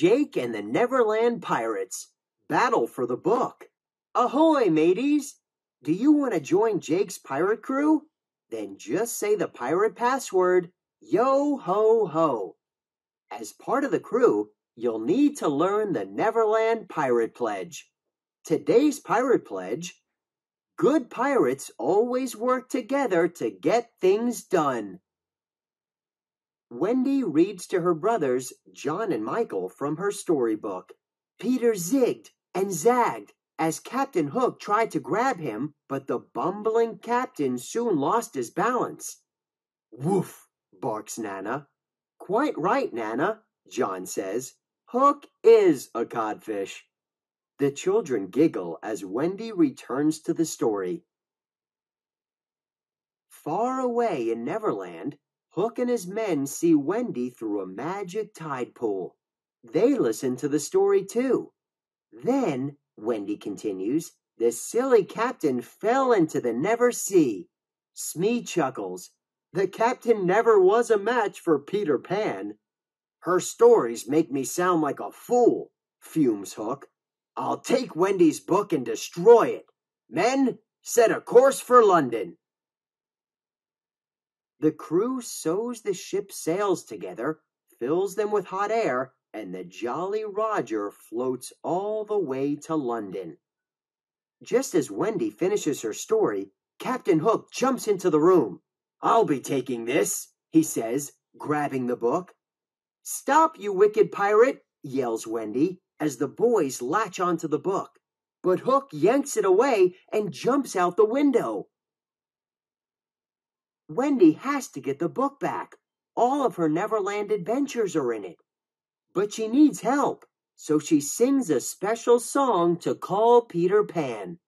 Jake and the Neverland Pirates battle for the book. Ahoy, mateys! Do you want to join Jake's pirate crew? Then just say the pirate password, yo ho ho. As part of the crew, you'll need to learn the Neverland Pirate Pledge. Today's Pirate Pledge Good pirates always work together to get things done. Wendy reads to her brothers, John and Michael, from her storybook. Peter zigged and zagged as Captain Hook tried to grab him, but the bumbling captain soon lost his balance. Woof, barks Nana. Quite right, Nana, John says. Hook is a codfish. The children giggle as Wendy returns to the story. Far away in Neverland, Hook and his men see Wendy through a magic tide pool. They listen to the story too. Then, Wendy continues, the silly captain fell into the Never Sea. Smee chuckles. The captain never was a match for Peter Pan. Her stories make me sound like a fool, fumes Hook. I'll take Wendy's book and destroy it. Men, set a course for London. The crew sews the ship's sails together, fills them with hot air, and the Jolly Roger floats all the way to London. Just as Wendy finishes her story, Captain Hook jumps into the room. I'll be taking this, he says, grabbing the book. Stop, you wicked pirate, yells Wendy as the boys latch onto the book. But Hook yanks it away and jumps out the window. Wendy has to get the book back. All of her Neverland adventures are in it. But she needs help, so she sings a special song to call Peter Pan.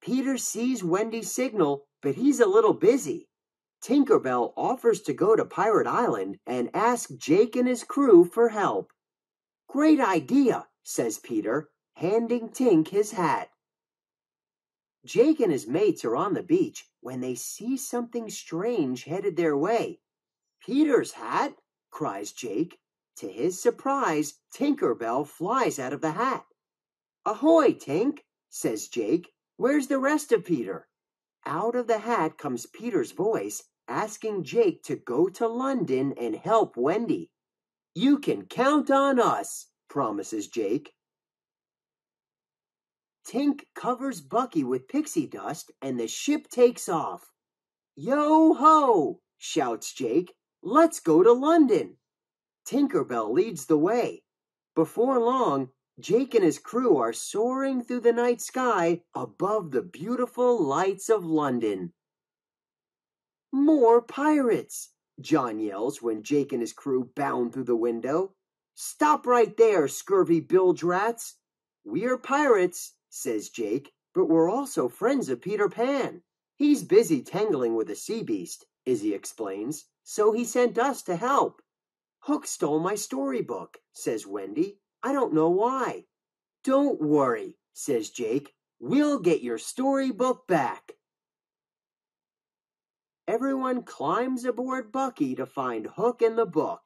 Peter sees Wendy's signal, but he's a little busy. Tinkerbell offers to go to Pirate Island and ask Jake and his crew for help. Great idea, says Peter, handing Tink his hat. Jake and his mates are on the beach when they see something strange headed their way. Peter's hat, cries Jake. To his surprise, Tinkerbell flies out of the hat. Ahoy, Tink, says Jake. Where's the rest of Peter? Out of the hat comes Peter's voice asking Jake to go to London and help Wendy. You can count on us, promises Jake. Tink covers Bucky with pixie dust and the ship takes off. Yo ho! shouts Jake. Let's go to London. Tinkerbell leads the way. Before long, Jake and his crew are soaring through the night sky above the beautiful lights of London. More pirates! John yells when Jake and his crew bound through the window. Stop right there, scurvy bilge rats! We're pirates, says Jake, but we're also friends of Peter Pan. He's busy tangling with a sea beast, Izzy explains, so he sent us to help. Hook stole my storybook, says Wendy. I don't know why. Don't worry, says Jake. We'll get your storybook back. Everyone climbs aboard Bucky to find Hook and the book.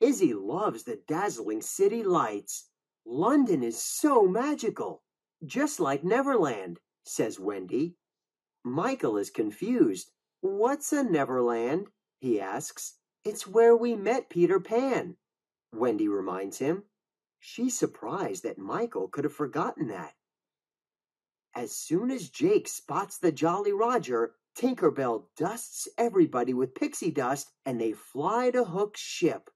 Izzy loves the dazzling city lights. London is so magical, just like Neverland, says Wendy. Michael is confused. What's a Neverland? he asks. It's where we met Peter Pan, Wendy reminds him. She's surprised that Michael could have forgotten that. As soon as Jake spots the Jolly Roger, Tinkerbell dusts everybody with pixie dust and they fly to Hook's ship.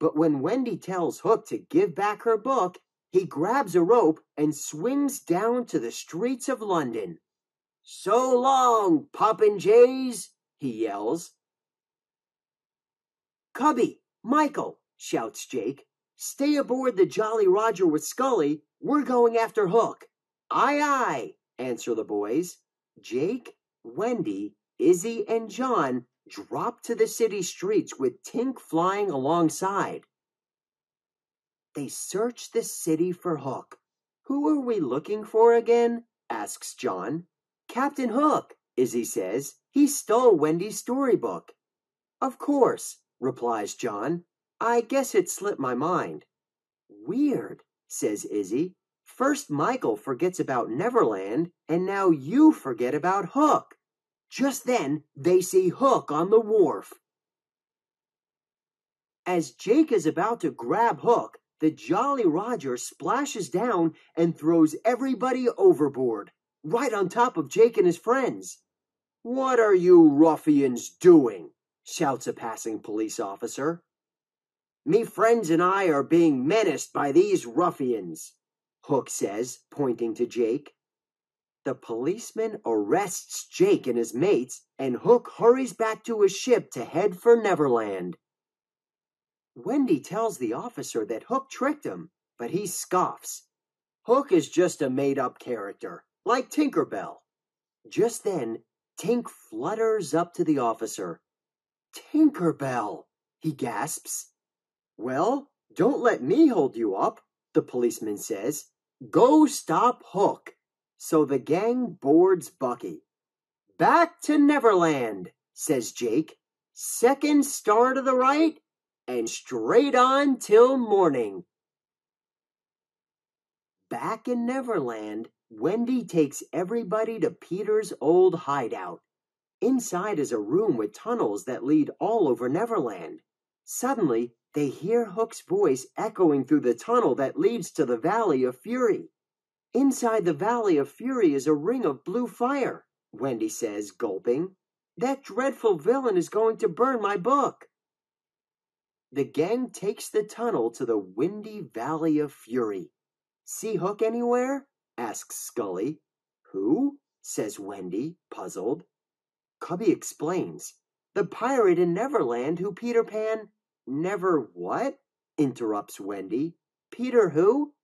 But when Wendy tells Hook to give back her book, he grabs a rope and swings down to the streets of London. So long, Popinjays, he yells. Cubby, Michael, shouts Jake. Stay aboard the Jolly Roger with Skully. We're going after Hook. Aye, aye, answer the boys. Jake, Wendy, Izzy, and John drop to the city streets with Tink flying alongside. They search the city for Hook. Who are we looking for again? asks John. Captain Hook, Izzy says. He stole Wendy's storybook. Of course, replies John. I guess it slipped my mind. Weird, says Izzy. First Michael forgets about Neverland, and now you forget about Hook. Just then, they see Hook on the wharf. As Jake is about to grab Hook, the Jolly Roger splashes down and throws everybody overboard, right on top of Jake and his friends. What are you ruffians doing? shouts a passing police officer. Me friends and I are being menaced by these ruffians, Hook says, pointing to Jake. The policeman arrests Jake and his mates, and Hook hurries back to his ship to head for Neverland. Wendy tells the officer that Hook tricked him, but he scoffs. Hook is just a made up character, like Tinker Bell. Just then, Tink flutters up to the officer. Tinker Bell, he gasps. Well, don't let me hold you up, the policeman says. Go stop Hook. So the gang boards Bucky. Back to Neverland, says Jake. Second star to the right, and straight on till morning. Back in Neverland, Wendy takes everybody to Peter's old hideout. Inside is a room with tunnels that lead all over Neverland. Suddenly, they hear Hook's voice echoing through the tunnel that leads to the Valley of Fury. Inside the Valley of Fury is a ring of blue fire, Wendy says, gulping. That dreadful villain is going to burn my book. The gang takes the tunnel to the windy Valley of Fury. See Hook anywhere? asks Skully. Who? says Wendy, puzzled. Cubby explains. The pirate in Neverland who Peter Pan. Never what? interrupts Wendy. Peter who?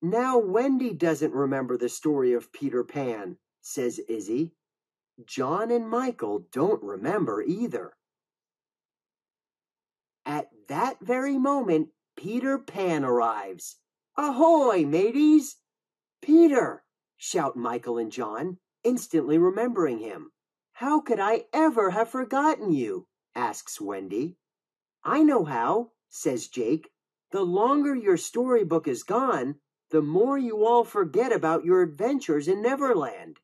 Now Wendy doesn't remember the story of Peter Pan, says Izzy. John and Michael don't remember either. At that very moment, Peter Pan arrives. Ahoy, mateys! Peter! shout Michael and John, instantly remembering him. How could I ever have forgotten you? asks Wendy. I know how, says Jake. The longer your storybook is gone, the more you all forget about your adventures in Neverland.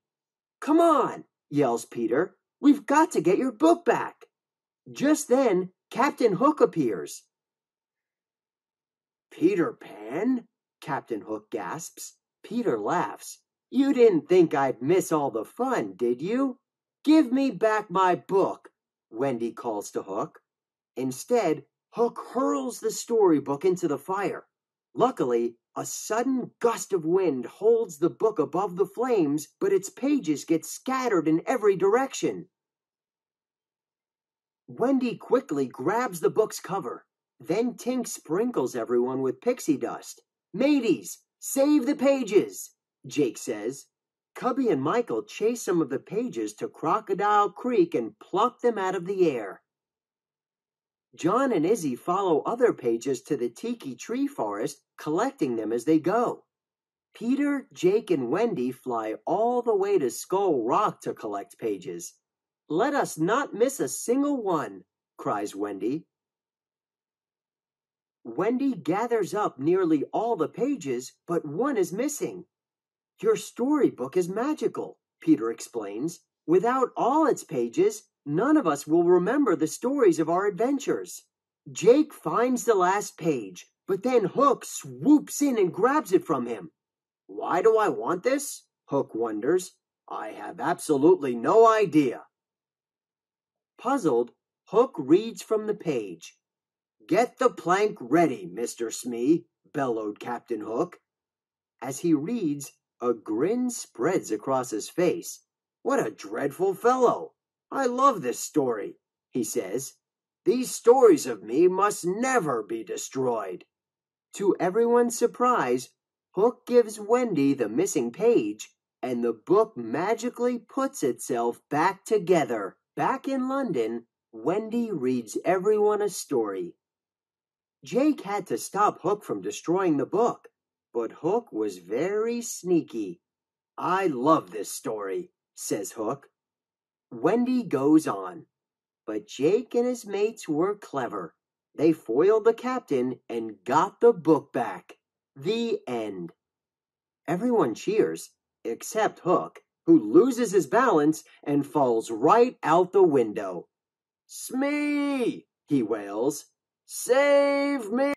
Come on, yells Peter. We've got to get your book back. Just then, Captain Hook appears. Peter Pan? Captain Hook gasps. Peter laughs. You didn't think I'd miss all the fun, did you? Give me back my book, Wendy calls to Hook. Instead, Hook hurls the storybook into the fire. Luckily, a sudden gust of wind holds the book above the flames, but its pages get scattered in every direction. Wendy quickly grabs the book's cover. Then Tink sprinkles everyone with pixie dust. Mateys, save the pages, Jake says. Cubby and Michael chase some of the pages to Crocodile Creek and pluck them out of the air. John and Izzy follow other pages to the tiki tree forest, collecting them as they go. Peter, Jake, and Wendy fly all the way to Skull Rock to collect pages. Let us not miss a single one, cries Wendy. Wendy gathers up nearly all the pages, but one is missing. Your storybook is magical, Peter explains. Without all its pages, none of us will remember the stories of our adventures. Jake finds the last page, but then Hook swoops in and grabs it from him. Why do I want this? Hook wonders. I have absolutely no idea. Puzzled, Hook reads from the page. Get the plank ready, Mr. Smee, bellowed Captain Hook. As he reads, a grin spreads across his face. What a dreadful fellow! I love this story, he says. These stories of me must never be destroyed. To everyone's surprise, Hook gives Wendy the missing page, and the book magically puts itself back together. Back in London, Wendy reads everyone a story. Jake had to stop Hook from destroying the book, but Hook was very sneaky. I love this story, says Hook. Wendy goes on. But Jake and his mates were clever. They foiled the captain and got the book back. The end. Everyone cheers, except Hook, who loses his balance and falls right out the window. Smee! he wails. Save me!